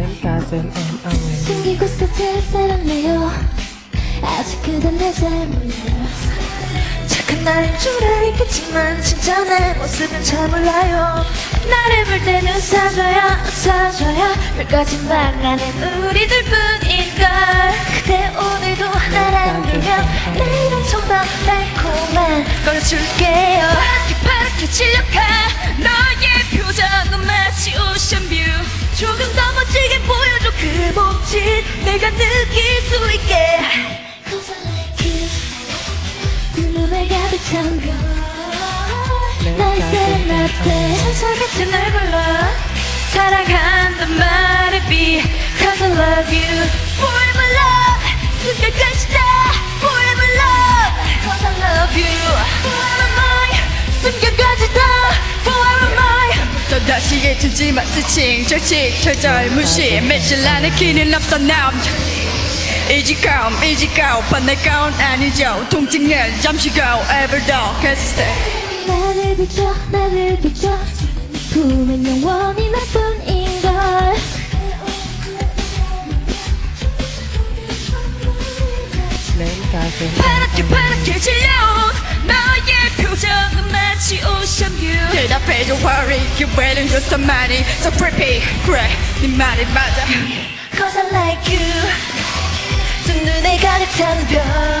가슴 and away 숨기고 스칠 사랑해요. 아직 그댄 내잘 몰라요 착한 나인 줄 알겠지만 진짜 내 모습은 잘 몰라요. 나를 볼 때는 사줘야 사줘야 별까지 말하는 우리들 뿐인걸. 그대 오늘도 나랑 놀면 내일은 좀더 달콤한 걸 줄게요 그 복지 내가 느낄 수 있게. Cause I like you 눈물에 가득 찬 별. 나의 세레나데 천사같이 날 불러 해주지만 지칭 절칙 절절 무시 매실란의 기는 없어 남. 이지가움 이지가움 반대 가운 아니죠. 통증을 잠시 go ever though 계속 stay 나를 비춰 나를 비춰. 품엔 영원히 나뿐인걸. 내 가슴 파랗게 파랗게 질려온 너의 표정은 대답해줘 worry 기회는 줬어 많이 so pretty 그래 네 말이 맞아 Cause I like you 두 눈에 가득 찬 별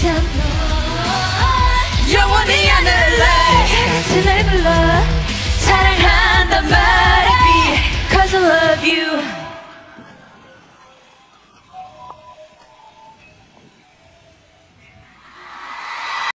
손에 가득 찬너 영원히 하늘래 날 불러 사랑한단 말에 be Cause I love you